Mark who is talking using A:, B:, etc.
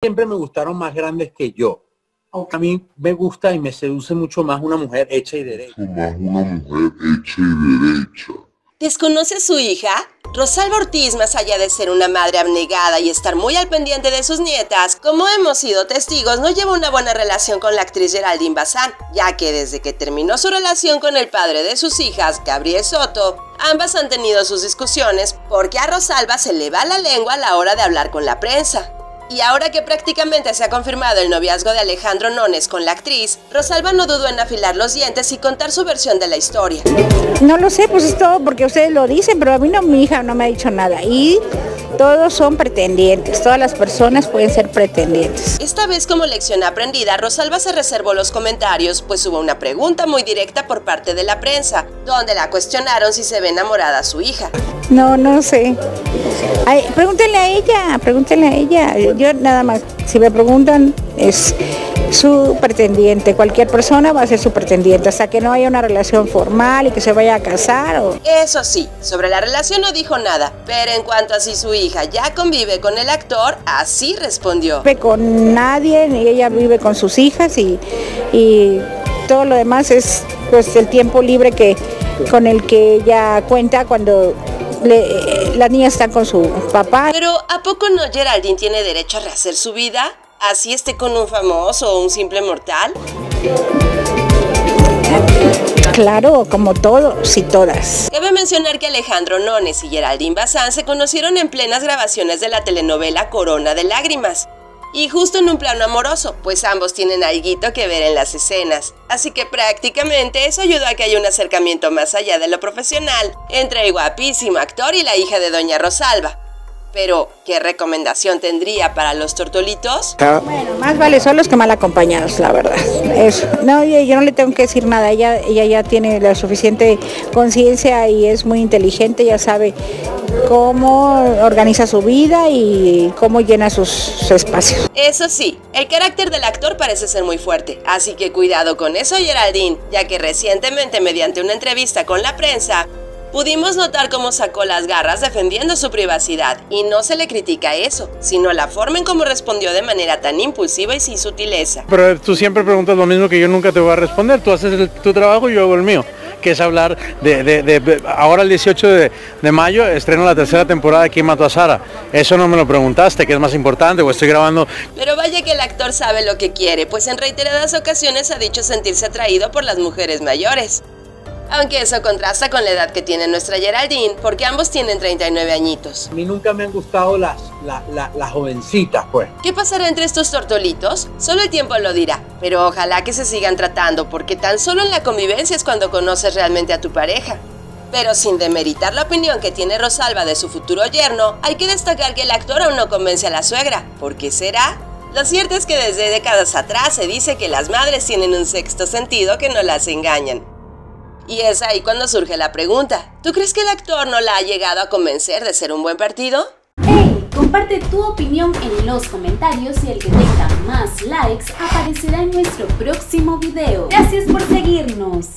A: siempre me gustaron más grandes que yo. A mí me gusta y me seduce mucho más una mujer hecha y derecha.
B: Más una mujer hecha y derecha.
C: ¿Desconoce a su hija? Rosalba Ortiz, más allá de ser una madre abnegada y estar muy al pendiente de sus nietas, como hemos sido testigos, no lleva una buena relación con la actriz Geraldine Bazán, ya que desde que terminó su relación con el padre de sus hijas, Gabriel Soto, ambas han tenido sus discusiones porque a Rosalba se le va la lengua a la hora de hablar con la prensa. Y ahora que prácticamente se ha confirmado el noviazgo de Alejandro Nones con la actriz, Rosalba no dudó en afilar los dientes y contar su versión de la historia.
D: No lo sé, pues es todo porque ustedes lo dicen, pero a mí no, mi hija no me ha dicho nada. Y todos son pretendientes, todas las personas pueden ser pretendientes.
C: Esta vez como lección aprendida, Rosalba se reservó los comentarios, pues hubo una pregunta muy directa por parte de la prensa, donde la cuestionaron si se ve enamorada a su hija.
D: No, no sé. Ay, pregúntenle a ella, pregúntenle a ella. Yo nada más, si me preguntan, es su pretendiente. Cualquier persona va a ser su pretendiente hasta que no haya una relación formal y que se vaya a casar. O...
C: Eso sí, sobre la relación no dijo nada, pero en cuanto a si su hija ya convive con el actor, así respondió.
D: Vive con nadie, ella vive con sus hijas y, y todo lo demás es pues el tiempo libre que con el que ella cuenta cuando le, las niñas están con su papá.
C: Pero ¿a poco no Geraldine tiene derecho a rehacer su vida? ¿Así esté con un famoso o un simple mortal?
D: Claro, como todos y todas.
C: Cabe mencionar que Alejandro Nones y Geraldine Bazán se conocieron en plenas grabaciones de la telenovela Corona de Lágrimas. Y justo en un plano amoroso, pues ambos tienen algo que ver en las escenas. Así que prácticamente eso ayudó a que haya un acercamiento más allá de lo profesional entre el guapísimo actor y la hija de Doña Rosalba. Pero, ¿qué recomendación tendría para los tortolitos?
D: Bueno, más vale solos que mal acompañados, la verdad. Eso. No, yo no le tengo que decir nada. Ella, ella ya tiene la suficiente conciencia y es muy inteligente, ya sabe cómo organiza su vida y cómo llena sus, su espacio.
C: Eso sí, el carácter del actor parece ser muy fuerte, así que cuidado con eso Geraldine, ya que recientemente mediante una entrevista con la prensa, Pudimos notar cómo sacó las garras defendiendo su privacidad, y no se le critica eso, sino la forma en cómo respondió de manera tan impulsiva y sin sutileza.
E: Pero tú siempre preguntas lo mismo que yo nunca te voy a responder, tú haces el, tu trabajo y yo hago el mío, que es hablar de, de, de ahora el 18 de, de, mayo estreno la tercera temporada aquí en Mato a Sara. Eso no me lo preguntaste, que es más importante, o estoy grabando...
C: Pero vaya que el actor sabe lo que quiere, pues en reiteradas ocasiones ha dicho sentirse atraído por las mujeres mayores. Aunque eso contrasta con la edad que tiene nuestra Geraldine, porque ambos tienen 39 añitos.
A: A mí nunca me han gustado las, jovencitas, pues.
C: ¿Qué pasará entre estos tortolitos? Solo el tiempo lo dirá, pero ojalá que se sigan tratando, porque tan solo en la convivencia es cuando conoces realmente a tu pareja. Pero sin demeritar la opinión que tiene Rosalba de su futuro yerno, hay que destacar que el actor aún no convence a la suegra. ¿Por qué será? Lo cierto es que desde décadas atrás se dice que las madres tienen un sexto sentido que no las engañan. Y es ahí cuando surge la pregunta, ¿tú crees que el actor no la ha llegado a convencer de ser un buen partido?
F: ¡Hey! Comparte tu opinión en los comentarios y el que tenga más likes aparecerá en nuestro próximo video. Gracias por seguirnos.